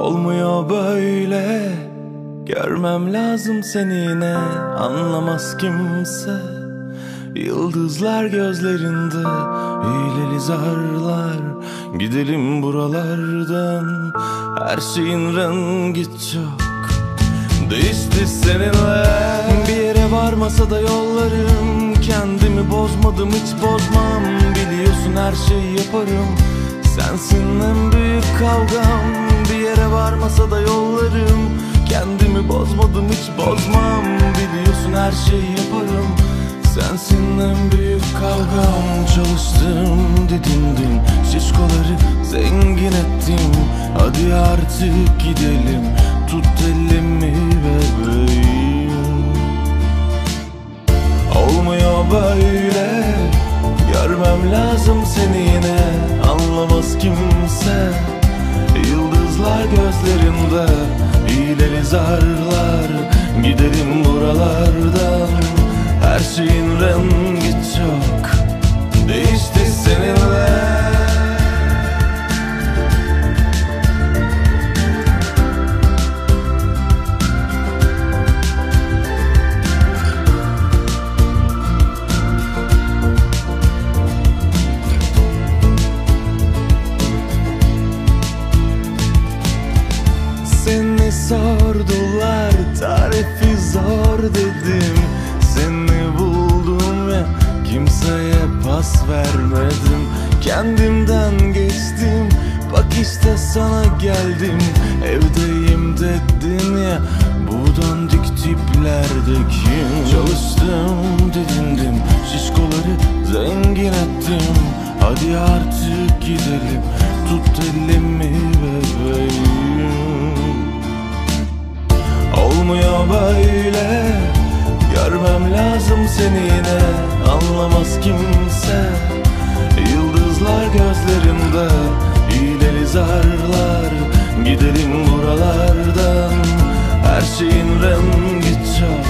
Olmuyor böyle. Görmem lazım seni yine. Anlamaz kimse. Yıldızlar gözlerinde Hileli zarlar. Gidelim buralardan. Her şeyin rengi çok Değişti seninle. Bir yere varmasa da yollarım. Kendimi bozmadım hiç bozmam. Biliyorsun her şeyi yaparım. Sensin en büyük kavgam Varmasa da yollarım. Kendimi bozmadım hiç bozmam. Biliyorsun her şeyi yaparım. Sensin en büyük kavgam Çalıştım. Didindim Şişkoları zengin ettim. Hadi artık gidelim. Tut elimi bebeğim Olmuyor böyle. Görmem lazım seni yine. Anlamaz kimse Gözlerinde Hileli zarlar Gidelim buralardan Her şeyin rengi çok Değişti sordular tarifi zor dedim. Seni buldum ya kimseye pas vermedim. Kendimden geçtim bak işte sana geldim. Evdeyim dedin ya bu dandik tiplerde kim Çalıştım didindim lazım seni yine. Anlamaz kimse. Yıldızlar gözlerinde Hileli zarlar Gidelim buralardan. Her şeyin rengi çok